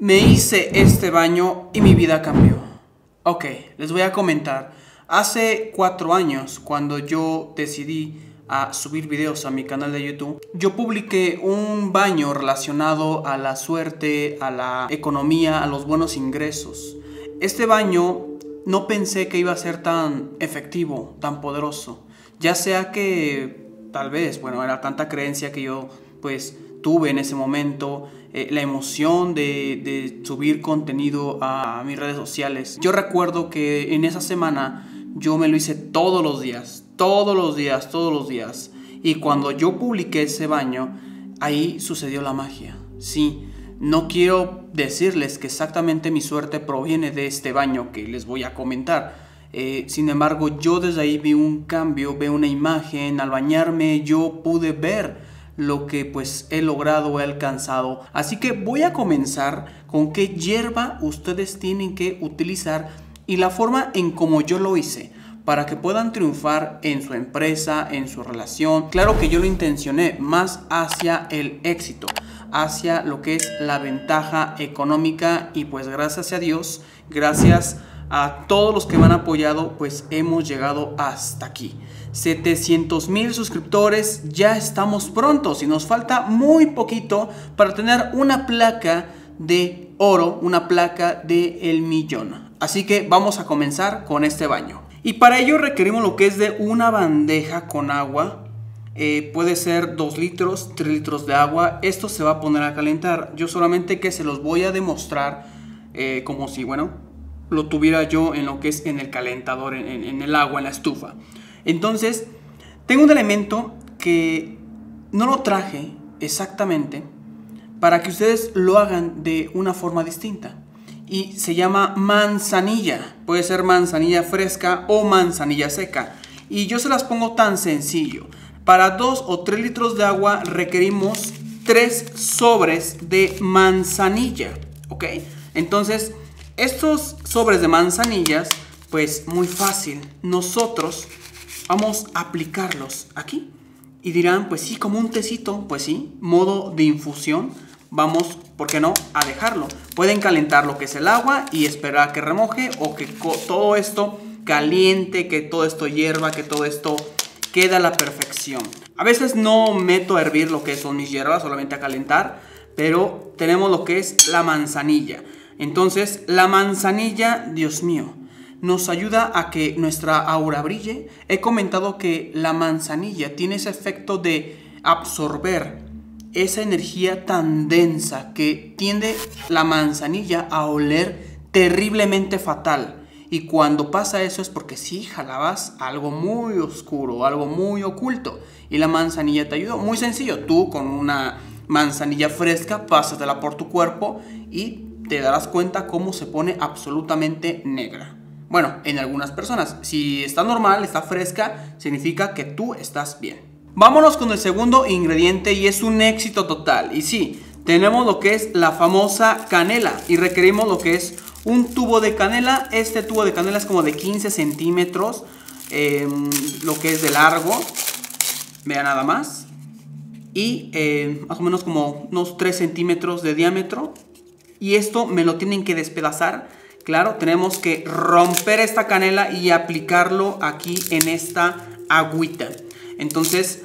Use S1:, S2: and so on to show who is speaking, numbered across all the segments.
S1: Me hice este baño y mi vida cambió. Ok, les voy a comentar. Hace cuatro años, cuando yo decidí a subir videos a mi canal de YouTube, yo publiqué un baño relacionado a la suerte, a la economía, a los buenos ingresos. Este baño no pensé que iba a ser tan efectivo, tan poderoso. Ya sea que tal vez, bueno, era tanta creencia que yo pues tuve en ese momento, eh, la emoción de, subir contenido a mis redes sociales. Yo recuerdo que en esa semana yo me lo hice todos los días, todos los días, todos los días. Y cuando yo publiqué ese baño, ahí sucedió la magia. Sí, no quiero decirles que exactamente mi suerte proviene de este baño que les voy a comentar. Eh, sin embargo, yo desde ahí vi un cambio, veo una imagen, al bañarme yo pude ver lo que pues he logrado, he alcanzado. Así que voy a comenzar con qué hierba ustedes tienen que utilizar y la forma en como yo lo hice para que puedan triunfar en su empresa, en su relación. Claro que yo lo intencioné más hacia el éxito, hacia lo que es la ventaja económica y pues gracias a Dios, gracias a todos los que me han apoyado, pues hemos llegado hasta aquí. 700 mil suscriptores, ya estamos prontos y nos falta muy poquito para tener una placa de oro, una placa de el millón. Así que vamos a comenzar con este baño. Y para ello requerimos lo que es de una bandeja con agua. Eh, puede ser 2 litros, 3 litros de agua. Esto se va a poner a calentar. Yo solamente que se los voy a demostrar eh, como si, bueno, lo tuviera yo en lo que es en el calentador, en el agua, en la estufa. Entonces, tengo un elemento que no lo traje exactamente para que ustedes lo hagan de una forma distinta. Y se llama manzanilla. Puede ser manzanilla fresca o manzanilla seca. Y yo se las pongo tan sencillo. Para 2 o 3 litros de agua requerimos 3 sobres de manzanilla. ¿Ok? Entonces, estos sobres de manzanillas, pues muy fácil. Nosotros vamos a aplicarlos aquí. Y dirán, pues sí, como un tecito, pues sí, modo de infusión. Vamos, ¿por qué no?, a dejarlo. Pueden calentar lo que es el agua y esperar a que remoje o que todo esto caliente, que todo esto hierva, que todo esto queda a la perfección. A veces no meto a hervir lo que son mis hierbas, solamente a calentar, pero tenemos lo que es la manzanilla. Entonces, la manzanilla, Dios mío, nos ayuda a que nuestra aura brille. He comentado que la manzanilla tiene ese efecto de absorber esa energía tan densa que tiende la manzanilla a oler terriblemente fatal. Y cuando pasa eso es porque sí jalabas algo muy oscuro, algo muy oculto. Y la manzanilla te ayuda. Muy sencillo, tú con una manzanilla fresca, pásatela por tu cuerpo y te darás cuenta cómo se pone absolutamente negra. Bueno, en algunas personas. Si está normal, está fresca, significa que tú estás bien. Vámonos con el segundo ingrediente y es un éxito total. Y sí, tenemos lo que es la famosa canela y requerimos lo que es un tubo de canela. Este tubo de canela es como de 15 centímetros, em, lo que es de largo. Vea nada más. Y em, más o menos como unos 3 centímetros de diámetro. Y esto me lo tienen que despedazar Claro, tenemos que romper esta canela y aplicarlo aquí en esta agüita. Entonces,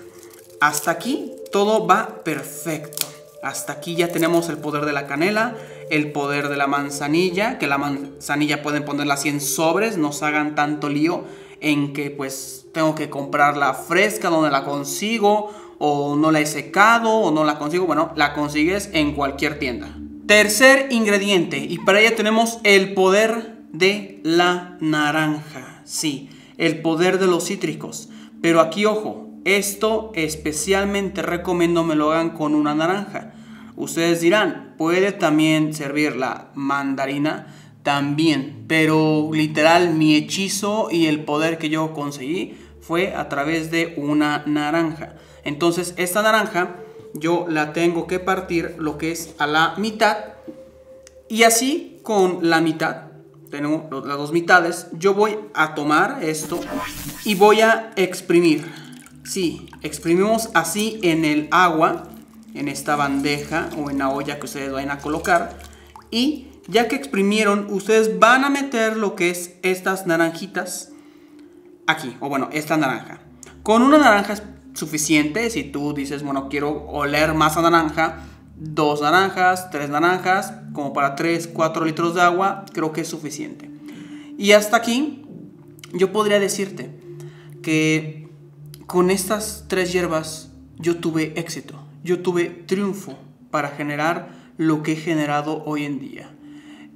S1: hasta aquí todo va perfecto. Hasta aquí ya tenemos el poder de la canela, el poder de la manzanilla, que la manzanilla pueden ponerla así en sobres, no se hagan tanto lío en que pues tengo que comprarla fresca, donde la consigo, o no la he secado, o no la consigo. Bueno, la consigues en cualquier tienda. Tercer ingrediente, y para ello tenemos el poder de la naranja. Sí, el poder de los cítricos. Pero aquí, ojo, esto especialmente recomiendo me lo hagan con una naranja. Ustedes dirán, puede también servir la mandarina, también, pero literal mi hechizo y el poder que yo conseguí fue a través de una naranja. Entonces, esta naranja yo la tengo que partir lo que es a la mitad. Y así con la mitad, tengo las dos mitades, yo voy a tomar esto y voy a exprimir. Sí, exprimimos así en el agua, en esta bandeja o en la olla que ustedes vayan a colocar. Y ya que exprimieron, ustedes van a meter lo que es estas naranjitas aquí, o bueno, esta naranja. Con una naranja suficiente, si tú dices, bueno, quiero oler más a naranja, dos naranjas, tres naranjas, como para 3, 4 litros de agua, creo que es suficiente. Y hasta aquí, yo podría decirte que con estas tres hierbas yo tuve éxito, yo tuve triunfo para generar lo que he generado hoy en día.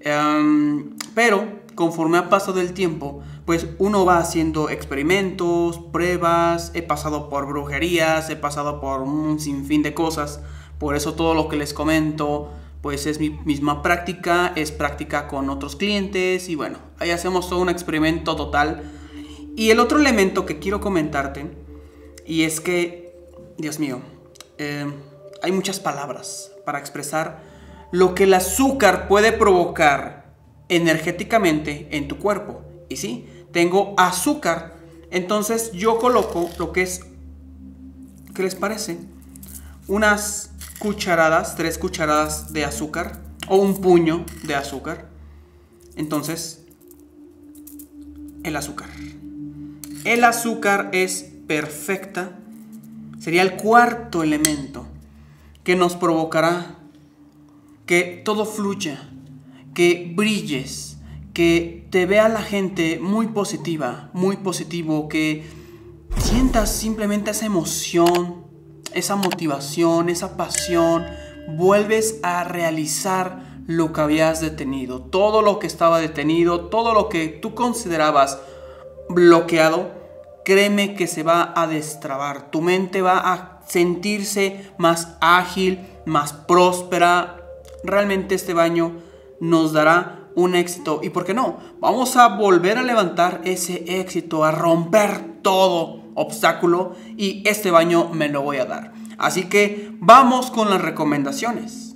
S1: Em, pero conforme ha pasado el tiempo, pues uno va haciendo experimentos, pruebas, he pasado por brujerías, he pasado por un sinfín de cosas, por eso todo lo que les comento, pues es mi misma práctica, es práctica con otros clientes y bueno, ahí hacemos todo un experimento total. Y el otro elemento que quiero comentarte, y es que, Dios mío, em, hay muchas palabras para expresar lo que el azúcar puede provocar energéticamente en tu cuerpo. Y sí, tengo azúcar. Entonces yo coloco lo que es, ¿qué les parece? Unas cucharadas, tres cucharadas de azúcar o un puño de azúcar. Entonces, el azúcar. El azúcar es perfecta. Sería el cuarto elemento que nos provocará que todo fluya, que brilles, que te vea la gente muy positiva, muy positivo, que sientas simplemente esa emoción, esa motivación, esa pasión, vuelves a realizar lo que habías detenido, todo lo que estaba detenido, todo lo que tú considerabas bloqueado, créeme que se va a destrabar, tu mente va a sentirse más ágil, más próspera, realmente este baño nos dará un éxito. ¿Y por qué no? Vamos a volver a levantar ese éxito, a romper todo obstáculo y este baño me lo voy a dar. Así que vamos con las recomendaciones.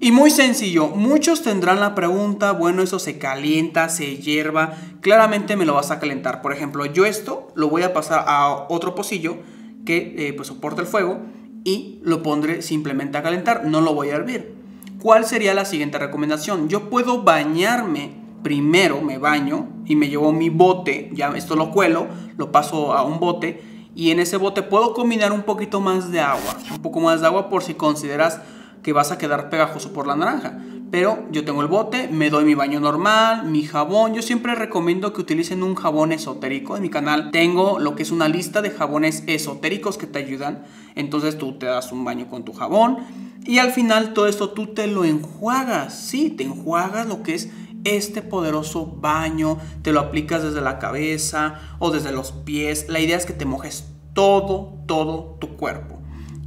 S1: Y muy sencillo, muchos tendrán la pregunta, bueno, eso se calienta, se hierva, claramente me lo vas a calentar. Por ejemplo, yo esto lo voy a pasar a otro pocillo que eh, pues soporta el fuego y lo pondré simplemente a calentar, no lo voy a hervir. ¿Cuál sería la siguiente recomendación? Yo puedo bañarme primero, me baño y me llevo mi bote, ya esto lo cuelo, lo paso a un bote y en ese bote puedo combinar un poquito más de agua, un poco más de agua por si consideras que vas a quedar pegajoso por la naranja. Pero yo tengo el bote, me doy mi baño normal, mi jabón. Yo siempre recomiendo que utilicen un jabón esotérico. En mi canal tengo lo que es una lista de jabones esotéricos que te ayudan. Entonces tú te das un baño con tu jabón y al final todo esto tú te lo enjuagas. Sí, te enjuagas lo que es este poderoso baño, te lo aplicas desde la cabeza o desde los pies. La idea es que te mojes todo, todo tu cuerpo.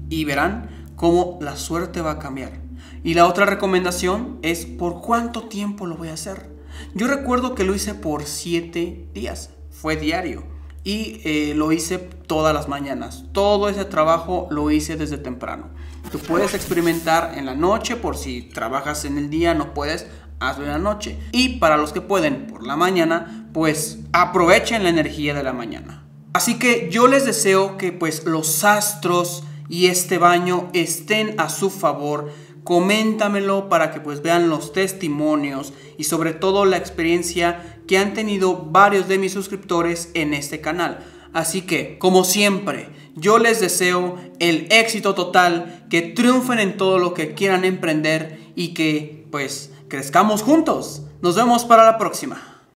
S1: Y verán cómo la suerte va a cambiar. Y la otra recomendación es por cuánto tiempo lo voy a hacer. Yo recuerdo que lo hice por 7 días, fue diario. Y eh, lo hice todas las mañanas. Todo ese trabajo lo hice desde temprano. Tú puedes experimentar en la noche por si trabajas en el día, no puedes, hazlo en la noche. Y para los que pueden por la mañana, pues aprovechen la energía de la mañana. Así que yo les deseo que pues los astros y este baño estén a su favor coméntamelo para que pues vean los testimonios y sobre todo la experiencia que han tenido varios de mis suscriptores en este canal. Así que, como siempre, yo les deseo el éxito total, que triunfen en todo lo que quieran emprender y que pues crezcamos juntos. Nos vemos para la próxima.